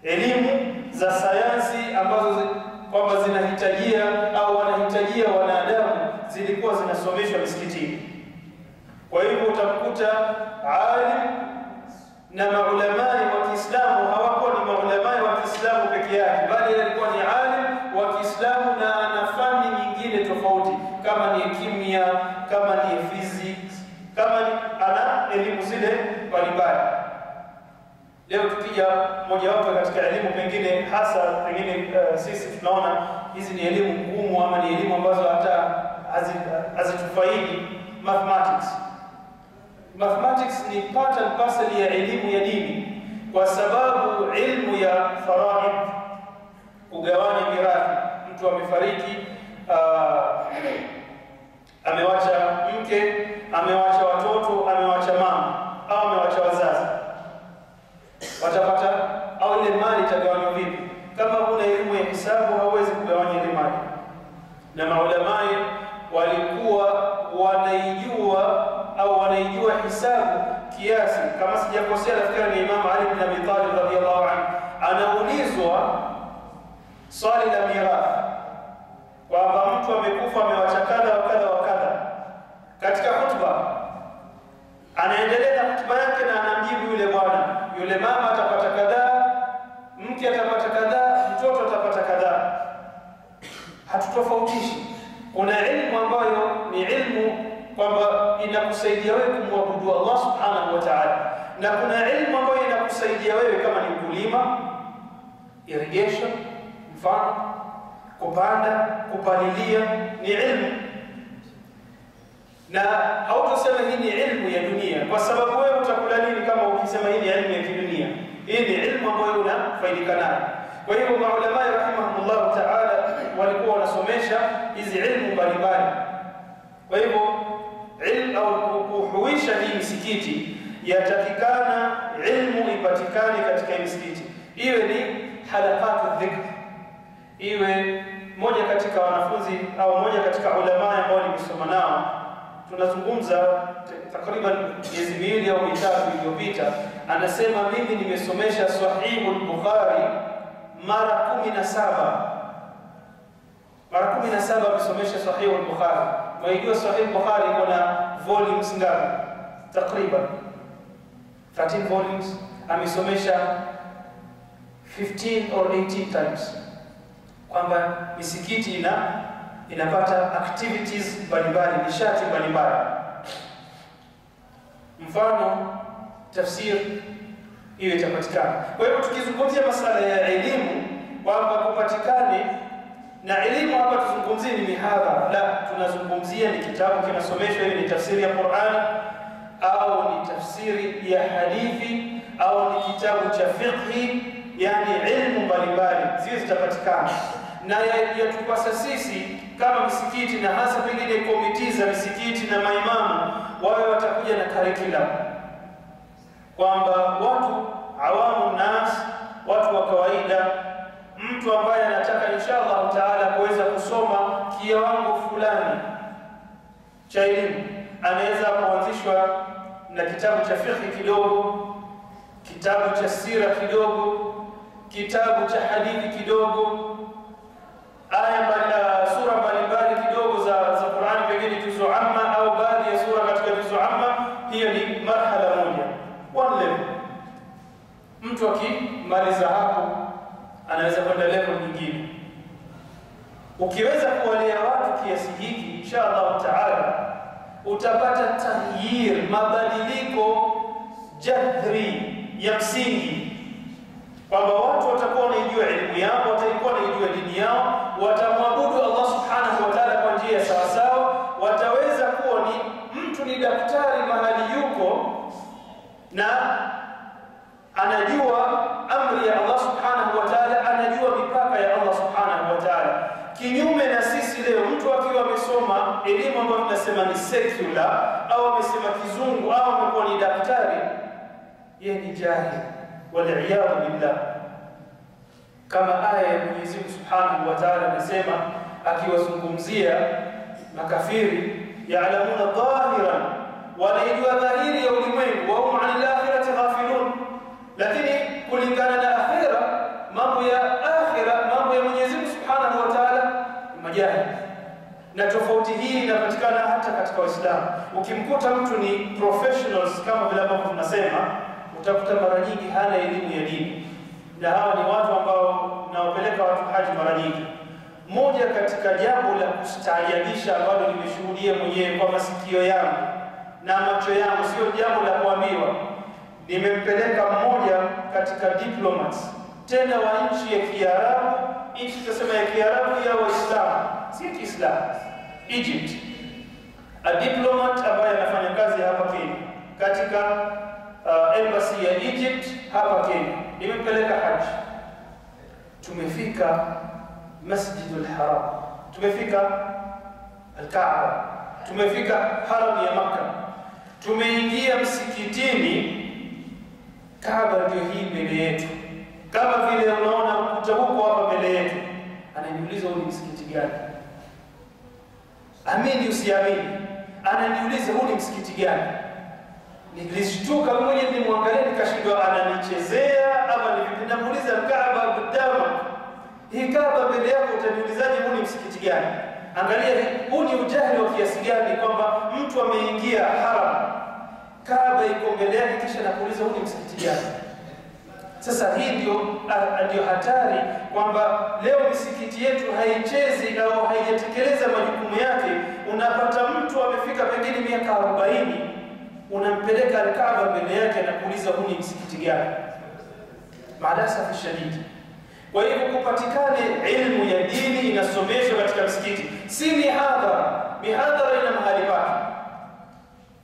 A: elimu za sayansi ambazo kwamba zinahitajia au wanahitajia wanadamu zilikuwa zinasomeshwa misikitini. Kwa hivyo utamkuta alim na maulamai wa Kiislamu hawakuwa ni maulamai wa Kiislamu peke yake, bali alikuwa ni alim wa Kiislamu na ana fani nyingine tofauti, kama ni kimia, kama ni physics, kama ni ana elimu zile mbalimbali. Leo tukija mojawapo katika elimu pengine hasa pengine uh, sisi tunaona hizi ni elimu ngumu ama ni elimu ambazo hata hazitufaidi mathematics. Mathematics ni part and parcel ya elimu ya dini, kwa sababu ilmu ya faraid, kugawanya mirathi. Mtu amefariki, uh, amewacha mke, amewacha watoto, amewacha mama au amewacha wazazi, watapata au ile mali itagawanywa vipi? Kama huna elimu ya hisabu, hauwezi kugawanya ile mali. Na maulamai walikuwa wanaijua au wanaijua hisabu kiasi. Kama sijakosea, nafikiri ni Imam Ali bin Abi Talib radhiyallahu anhu anaulizwa swali la mirathi kwamba mtu amekufa amewacha kadha wa kadha wa kadha. Katika hutuba anaendelea na hutuba yake na anamjibu yule bwana, yule mama atapata kadhaa, mke atapata kadhaa, mtoto atapata kadhaa. Hatutofautishi. Kuna ilmu ambayo ni ilmu kwamba inakusaidia wewe kumwabudu Allah subhanahu wa ta'ala, na kuna ilmu ambayo inakusaidia wewe kama ni ukulima, irrigation, mfano kupanda, kupalilia, ni ilmu na hautosema hii ni ilmu ya dunia, kwa sababu wewe utakula nini kama ukisema hii ni ilmu ya kidunia? Hii ni ilmu ambayo unafaidika nayo. Kwa hivyo maulama rahimahumullah ta'ala walikuwa wanasomesha hizi ilmu mbalimbali. Kwa hivyo misikiti, yatakikana ilmu ipatikane katika misikiti, iwe ni halaqatu dhikr, iwe moja katika wanafunzi au moja katika ulama ambao nimesoma nao tunazungumza takriban miezi miwili au mitatu iliyopita, anasema mimi nimesomesha Sahihu al-Bukhari mara kumi na saba mara kumi na saba amesomesha Sahihu al-Bukhari. Waijua Sahihu al-Bukhari kuna na volumes ngapi? Takriban 13 volumes. Amesomesha 15 or 18 times, kwamba misikiti ina inapata activities mbalimbali, nishati mbalimbali. Mfano tafsir hiyo itapatikana. Kwa hivyo tukizungumzia masala ya elimu kwamba kupatikane na elimu, hapa tuzungumzie ni mihadhara, la, tunazungumzia ni kitabu kinasomeshwa, hiyo ni tafsiri ya Qur'an au ni tafsiri ya hadithi au ni kitabu cha fiqhi, yani ilmu mbalimbali zile zitapatikana. Na yatupasa sisi kama msikiti na hasa pengine komiti za misikiti na maimamu wawe watakuja na curriculum. Kwamba watu awamu nas, watu wa kawaida, mtu ambaye anataka insha allahu taala kuweza kusoma kiwango fulani cha elimu kuanzishwa na kitabu cha fiqh kidogo, kitabu cha sira kidogo, kitabu cha hadithi kidogo aya mbali, sura mbalimbali kidogo za za Qur'ani, pengine juzu amma au baadhi ya sura katika juzu amma. Hiyo ni marhala moja, one level. Mtu akimaliza hapo anaweza kwenda level nyingine. Ukiweza kuwalea watu kiasi hiki, insha Allah taala utapata tahyir, mabadiliko jadhri ya msingi kwamba watu watakuwa wanaijua elimu yao, watakuwa wanaijua dini yao, watamwabudu Allah subhanahu wa ta'ala kwa njia ya sawasawa. Wataweza kuwa ni mtu ni daktari mahali yuko, na anajua amri ya Allah subhanahu wa ta'ala, anajua mipaka ya Allah subhanahu wa ta'ala. Kinyume na sisi leo, mtu akiwa amesoma elimu ambayo tunasema ni secular au amesema kizungu au amekuwa ni daktari, yeye ni jahil, waliyadhu billah, kama aya ya Mwenyezi Mungu subhanahu wa ta'ala anasema akiwazungumzia makafiri, ya'lamuna dhahiran, wanaijua dhahiri ya ulimwengu, wa hum 'anil akhirati ghafilun lakini kulingana na akhira, mambo ya akhira, mambo ya Mwenyezi Mungu Subhanahu wa Ta'ala majahili. Na tofauti hii inapatikana hata katika Waislamu. Ukimkuta mtu ni professionals kama vile ambavyo tunasema, utakuta mara nyingi hana elimu ya dini, na hawa ni watu ambao naopeleka watu haji mara nyingi. Moja katika jambo la kustaajabisha ambalo nimeshuhudia mwenyewe kwa masikio yangu na macho yangu, sio jambo la kuambiwa nimempeleka mmoja katika diplomats tena wa nchi ya Kiarabu, nchi tunasema ya Kiarabu ya Waislamu, si Kiislamu, Egypt, a diplomat ambaye anafanya kazi hapa Kenya katika uh, embassy ya Egypt hapa Kenya. Nimempeleka haji, tumefika Masjidul Haram, tumefika Al-Kaaba, tumefika haram ya Makka, tumeingia msikitini. Kaaba ndio hii mbele yetu, kama vile unaona kuta huko hapa mbele yetu. Ananiuliza, huu ni msikiti gani? Amini usiamini, ananiuliza huu ni msikiti gani? Nilishtuka mmoja, nimwangalia nikashindwa, ananichezea ama ni vipi? Namuuliza, Kaaba kutama, hii Kaaba mbele yako, utaniulizaje huu ni msikiti gani? Angalia, huu ni ujahili wa kiasi gani, kwamba mtu ameingia haram Kaaba iko mbele yake, kisha nakuuliza huu ni msikiti gani? Sasa hii ndio ndio hatari, kwamba leo misikiti yetu haichezi au haijatekeleza majukumu yake. Unapata mtu amefika pengine miaka arobaini, unampeleka Alkaaba mbele yake na kuuliza huu ni msikiti gani? Maalasafi shadidi. Kwa hivyo kupatikane ilmu ya dini inasomeshwa katika msikiti, si mihadhara. Mihadhara ina mahali pake,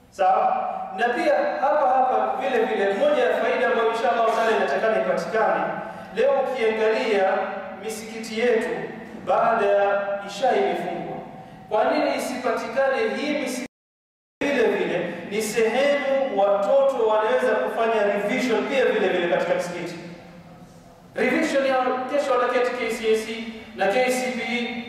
A: sawa na pia hapa hapa vile vile, moja ya faida ambayo inshallah taala inatakana ipatikane leo, ukiangalia misikiti yetu baada ya isha imefungwa, kwa nini isipatikane hii misikiti? Vile vile ni sehemu watoto wanaweza kufanya revision pia vile vile katika misikiti. revision ya kesho wanaketi KCSE na KCPE.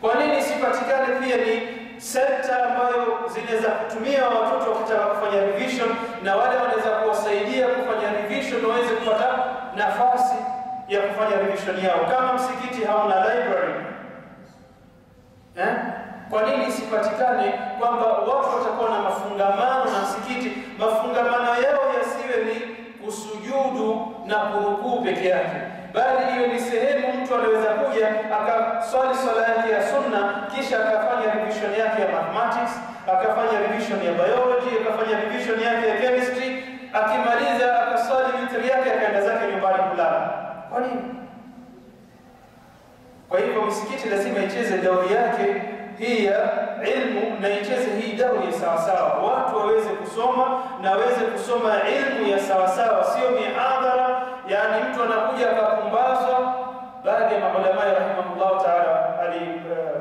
A: Kwa nini isipatikane pia ni senta ambayo zinaweza kutumia watoto wakitaka kufanya revision na wale wanaweza kuwasaidia kufanya revision waweze kupata nafasi ya kufanya revision yao. Kama msikiti hauna library eh? Kwa nini isipatikane kwamba watu watakuwa na mafungamano na msikiti, mafungamano yao yasiwe ni kusujudu na kurukuu peke yake bali hiyo ni sehemu mtu anaweza kuja akaswali swala yake ya sunna, kisha akafanya revision yake ya mathematics, akafanya revision ya biology, akafanya revision yake ya chemistry, akimaliza akaswali witri yake, akaenda zake nyumbani kulala. Kwa nini? Kwa hivyo msikiti lazima icheze dauri yake hii ya ilmu na icheze hii dauri ya sawasawa, watu waweze kusoma na waweze kusoma ilmu ya sawasawa, sio mihadhara Baadhi ya maulama rahimahullah taala, ali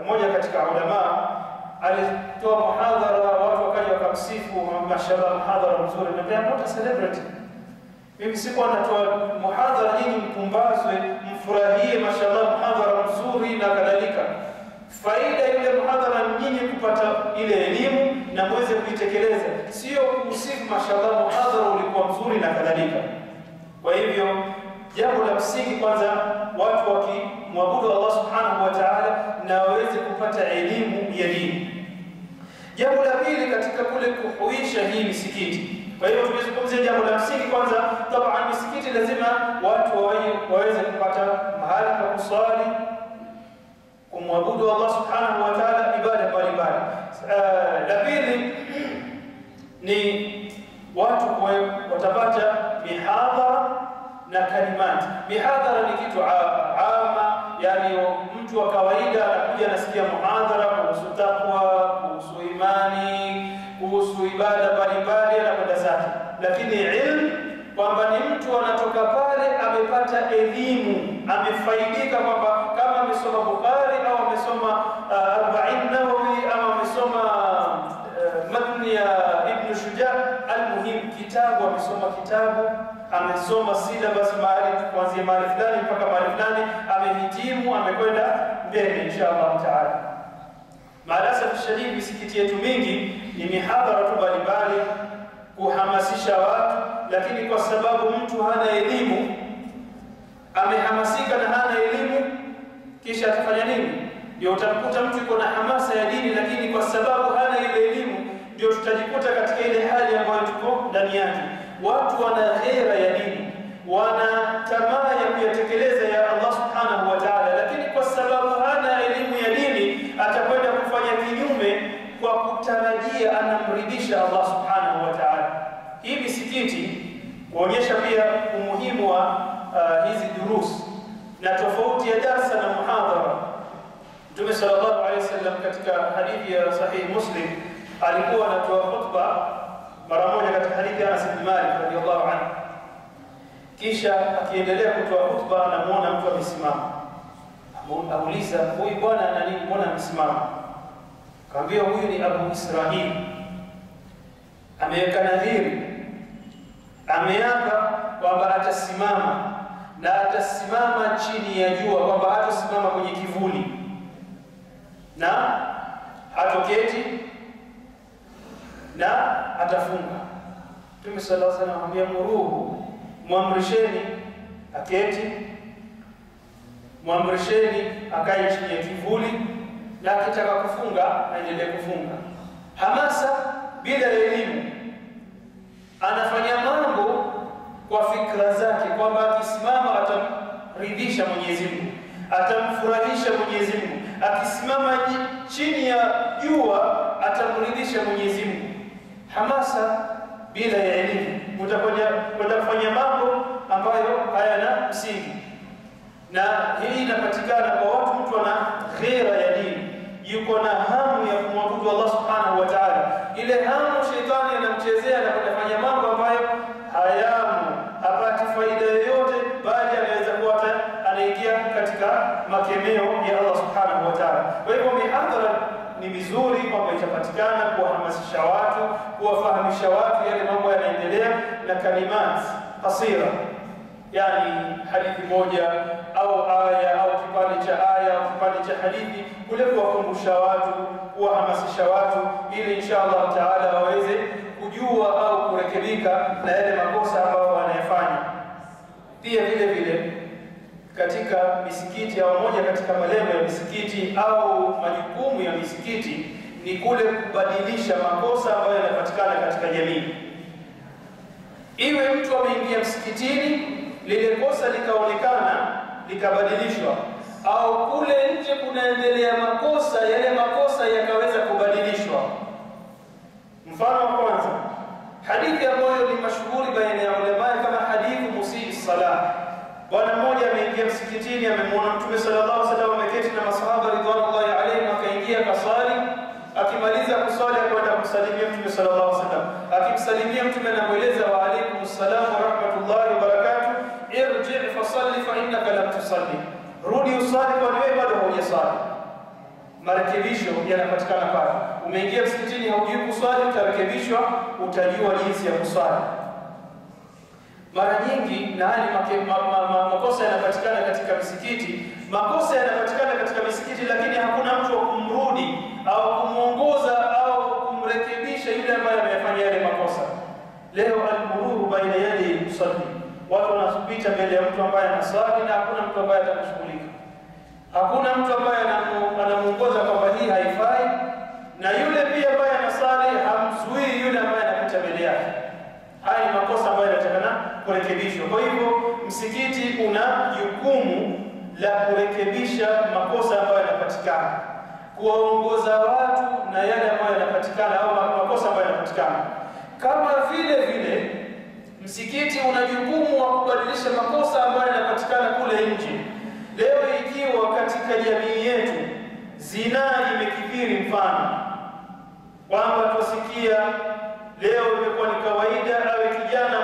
A: mmoja uh, katika ulama alitoa muhadhara, watu wakaja wakamsifu, mashallah, muhadhara mzuri. Niambia not a celebrity, mimi sikuwa natoa muhadhara ili mpumbazwe, mfurahie, mashallah, muhadhara mzuri na kadhalika. Faida yule muhadhara nyinyi kupata ile elimu na mweze kuitekeleza, sio kusifu, mashallah, muhadhara ulikuwa mzuri na kadhalika. Kwa hivyo jambo la msingi kwanza, watu wakimwabudu Allah subhanahu wa ta'ala na waweze kupata elimu ya dini. Jambo la pili katika kule kuhuisha hii misikiti. Kwa hiyo tumezungumzia jambo la msingi kwanza, tabaan misikiti lazima watu waweze kupata mahali pa kuswali, kumwabudu Allah subhanahu wa ta'ala, ibada mbalimbali. Uh, la pili ni watu watapata mihadhara na kalimati. Mihadhara ni kitu ama, yani mtu wa kawaida anakuja anasikia muhadhara kuhusu takwa, kuhusu imani, kuhusu ibada mbalimbali, anakwenda zake. lakini ilmu kwamba ni mtu anatoka pale amepata elimu, amefaidika kwamba kama amesoma Bukhari au amesoma Arbain Nawawi amesoma matni ya Ibn Shuja, almuhim kitabu, amesoma kitabu, amesoma syllabus mahali kuanzia mahali fulani mpaka mahali fulani, amehitimu, amekwenda mbele insha Allah taala. Maalasafu tushadidi, misikiti yetu mingi ni mihadhara tu mbalimbali kuhamasisha watu, lakini kwa sababu mtu hana elimu, amehamasika na hana elimu, kisha atafanya nini? Ndio utamkuta mtu yuko na hamasa ya dini, lakini kwa sababu hana ile elimu, ndio tutajikuta katika ile hali ambayo tuko ndani yake. Watu wana ghera ya dini, wana tamaa ya kuyatekeleza ya Allah subhanahu wa ta'ala, lakini kwa sababu hana elimu ya dini, atakwenda kufanya kinyume kwa kutarajia anamridhisha Allah subhanahu wa ta'ala. Hii misikiti kuonyesha pia umuhimu wa uh, hizi durus na tofauti ya darsa na muhadhara. Mtume sallallahu alaihi wasallam katika hadithi ya Sahih Muslim alikuwa anatoa khutba mara moja katika hadithi ya Anas bin Malik anhu, kisha akiendelea kutoa hutuba, anamuona mtu amesimama, auliza huyu bwana ana nini, mbona amesimama? Kaambia huyu ni Abu Israhil, ameweka nadhiri, ameapa kwamba atasimama na atasimama chini ya jua, kwamba hatasimama kwenye kivuli. Na hatoketi na atafunga. Mtume sallallahu alaihi wasallam amwambia muruhu, mwamrisheni aketi, mwamrisheni akae chini ya kivuli na akitaka kufunga aendelee kufunga. Hamasa bila elimu, anafanya mambo kwa fikra zake, kwamba akisimama atamridhisha Mwenyezi Mungu, atamfurahisha Mwenyezi Mungu, akisimama chini ya jua atamridhisha Mwenyezi Mungu. Hamasa bila ya elimu, utakwenda kwenda kufanya mambo ambayo hayana msingi, na hii inapatikana kwa watu, mtu ana ghera ya dini. Yuko na hamu ya kumwabudu Allah subhanahu wa ta'ala. Ile hamu shetani anamchezea na kufanya mambo ambayo hayamu, hapati faida yoyote, bali anaweza kuwa anaingia katika makemeo ya Allah subhanahu wa ta'ala. Kwa hivyo mihadhara ni mizuri kwamba itapatikana kuwahamasisha watu, kuwafahamisha watu yale mambo yanaendelea, na kalimati hasira, yani hadithi moja au aya au kipande cha aya au kipande cha hadithi, kule kuwakumbusha watu, kuwahamasisha watu, ili insha Allah taala waweze kujua au kurekebika na yale makosa ambayo wanayafanya. Pia vile vile katika misikiti au moja katika malengo ya misikiti au majukumu ya misikiti ni kule kubadilisha makosa ambayo yanapatikana katika jamii. Iwe mtu ameingia msikitini, lile kosa likaonekana likabadilishwa, au kule nje kunaendelea makosa, yale makosa yakaweza kubadilishwa. Mfano wa kwanza, hadithi ambayo ni mashuhuri baina ya ulemaa kama hadithi musii salah Bwana mmoja ameingia msikitini, amemwona Mtume sallallahu alaihi wasallam ameketi na masahaba ridwanullahi alaihim, akaingia kaswali. Akimaliza kuswali akwenda kumsalimia Mtume sallallahu alaihi wasallam. Akimsalimia Mtume anamweleza wa alaykum salam wa rahmatullahi wa barakatuh, irji fasalli fa innaka lam tusalli, rudi usali, kwani wewe bado haujaswali. Marekebisho yanapatikana pale. Umeingia msikitini, haujui kuswali, utarekebishwa, utajua jinsi ya kuswali. Mara nyingi na hali ma, ma, ma, makosa yanapatikana katika misikiti. Makosa yanapatikana katika misikiti, lakini hakuna mtu wa kumrudi au kumwongoza Leo almururu baina yadi musalli, watu wanapita mbele ya mtu ambaye anaswali na hakuna mtu ambaye atakushughulika. Hakuna mtu ambaye anamuongoza kwamba hii haifai, na yule pia ambaye anaswali hamzuii yule ambaye anapita mbele yake. Haya ni makosa ambayo yanatakana kurekebishwa. Kwa hivyo msikiti una jukumu la kurekebisha makosa ambayo yanapatikana, kuwaongoza watu na yale ambayo yanapatikana au makosa ambayo yanapatikana. Kama vile vile msikiti una jukumu wa kubadilisha makosa ambayo yanapatikana kule nje. Leo ikiwa katika jamii yetu zinaa imekithiri, mfano kwamba tusikia leo imekuwa ni kawaida awe kijana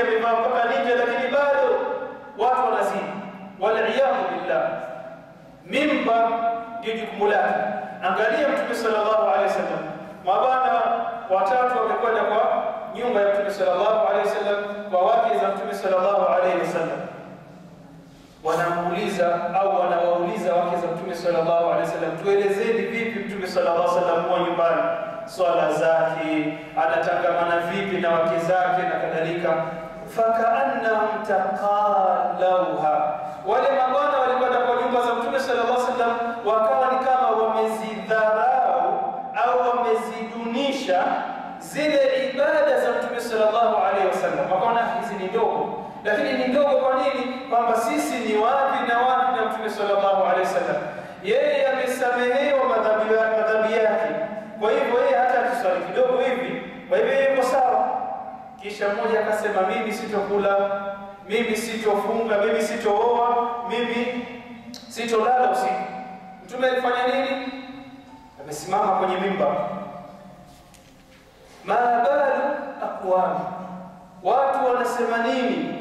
A: mwingine amevaa mpaka ninja, lakini bado watu wanazini, waliyadhu billah. Mimba ndio jukumu lake. Angalia Mtume sallallahu alaihi wasallam, mabana watatu wamekwenda kwa nyumba ya Mtume sallallahu alaihi wasallam, kwa wake za Mtume sallallahu alaihi wasallam, wanamuuliza au wanawauliza wake za Mtume sallallahu alaihi wasallam, tuelezeni vipi Mtume sallallahu alaihi wasallam huwa nyumbani, swala zake, anatangamana vipi na wake zake na kadhalika. Fakaannahum taqalauha, wale mabwana walikwenda kwa nyumba za Mtume sallallahu alaihi wasallam, wakawa ni kama wamezidharau au wamezidunisha zile sallallahu alaihi wasallam, wakaona hizi ni ndogo. Lakini ni ndogo kwa nini? Kwamba sisi ni wapi na wapi na Mtume sallallahu alaihi wasallam, yeye amesamehewa madhambi yake. Kwa hivyo yeye hata akiswali kidogo hivi, kwa hivyo yuko sawa. Kisha mmoja akasema, mimi sitokula, mimi sitofunga, mimi sitooa, mimi sitolala usiku. Mtume alifanya nini? Amesimama kwenye mimba mabalu aqwami, watu wanasema nini?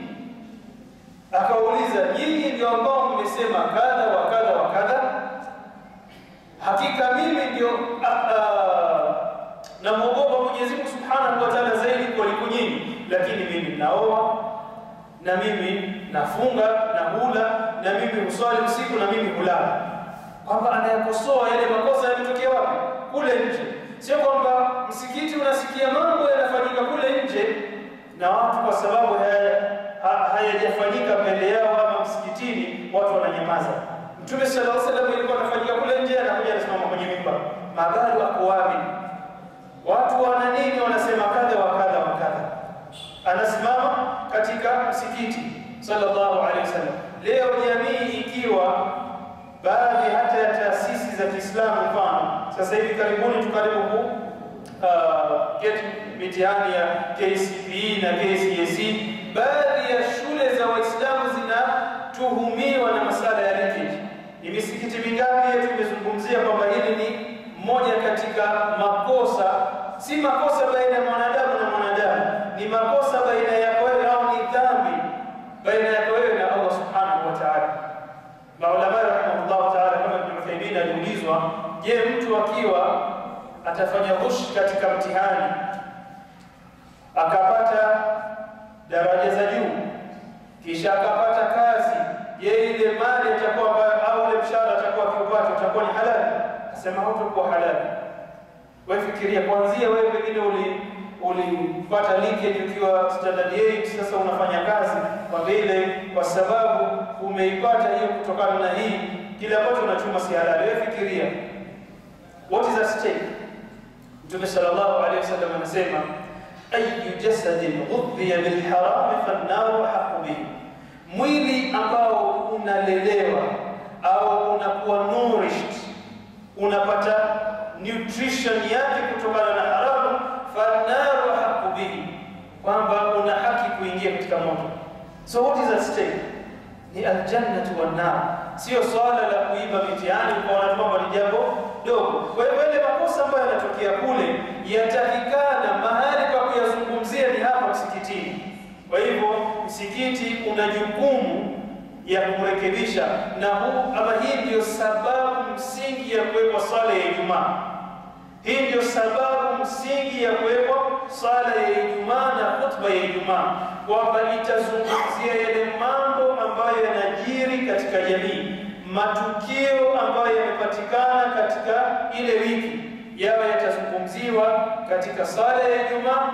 A: Akauliza, nyinyi ndio ambao mmesema kadha wa kadha wa kadha? Hakika mimi ndio namwogopa Mwenyezi Mungu subhanahu wa taala zaidi kuliko nyinyi, lakini mimi naoa na mimi nafunga na hula na mimi huswali usiku na mimi hulala. Kwamba anayakosoa yale makosa yametokea wapi? Kule nje Sio kwamba msikiti unasikia mambo yanafanyika kule nje na watu kwa sababu hayajafanyika ha, mbele yao ama msikitini, watu wananyamaza. Mtume sallallahu wasallam ilikuwa anafanyika kule nje, anakuja anasimama kwenye mimba, magalu aqwami, watu wana nini? Wanasema kadha wa kadha wa kadha, anasimama katika msikiti sallallahu alaihi wasallam. Leo jamii ikiwa baadhi hata ya taasisi za Kiislamu, mfano sasa hivi karibuni tukaribu ku uh, get mitihani ya KCPE na KCSE. Baadhi ya shule za Waislamu zinatuhumiwa na masala ya leakage. Ni misikiti mingapi yetu imezungumzia kwamba hili ni moja katika makosa, si makosa baina ya mwanadamu, ni makosa baina yako wewe au ni dhambi baina yako wewe na Allah subhanahu wa ta'ala. Maulama rahimahullah ta'ala, kama Ibn Uthaymeen aliulizwa, je, mtu akiwa atafanya rushi katika mtihani akapata daraja za juu kisha akapata kazi, je, ile mali itakuwa au ile mshahara atakuwa akiupata utakuwa ni halali? Asema hautakuwa halali. Wewe fikiria, kuanzia wewe pengine uli ulipata leakage ukiwa standard 8 sasa unafanya kazi kwa vile, kwa sababu umeipata hiyo kutokana na hii, kile ambacho unachuma si halali. Wewe fikiria, what is at stake? Mtume sallallahu alayhi wasallam anasema ayu jasadin ghudhiya bilharami fannaru haqu bihi, mwili ambao unalelewa au unakuwa nourished, unapata nutrition yake kutokana na haramu, fannaru haqu bihi, kwamba una haki kuingia katika moto. So what is at stake? Ni aljannatu wannar, sio swala la kuiba mitihani kwa kwamba ni jambo dogo. Kwa hivyo yale makosa ambayo yanatokea kule yatakikana mahali pa kuyazungumzia ni hapa msikitini. Kwa hivyo msikiti una jukumu ya kumrekebisha, na huu ama hii ndiyo sababu msingi ya kuwekwa sala ya Ijumaa. Hii ndiyo sababu msingi ya kuwekwa sala ya Ijumaa na khutba ya Ijumaa, kwamba itazungumzia yale mambo ambayo yanajiri katika jamii, matukio ambayo yamepatikana katika ile wiki, yawe yatazungumziwa katika swala ya Ijumaa,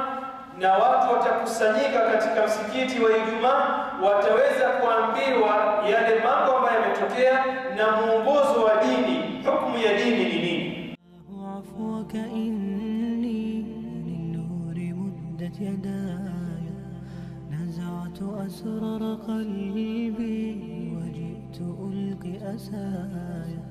A: na watu watakusanyika katika msikiti wa Ijumaa, wataweza kuambiwa yale mambo ambayo yametokea na mwongozo wa dini, hukumu ya dini ni nini.
B: عفوك إني للنور مدت يداي نزعت أسرار قلبي وجئت ألقي أسايا.